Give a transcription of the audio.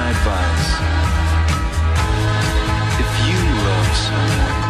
My advice. If you love someone,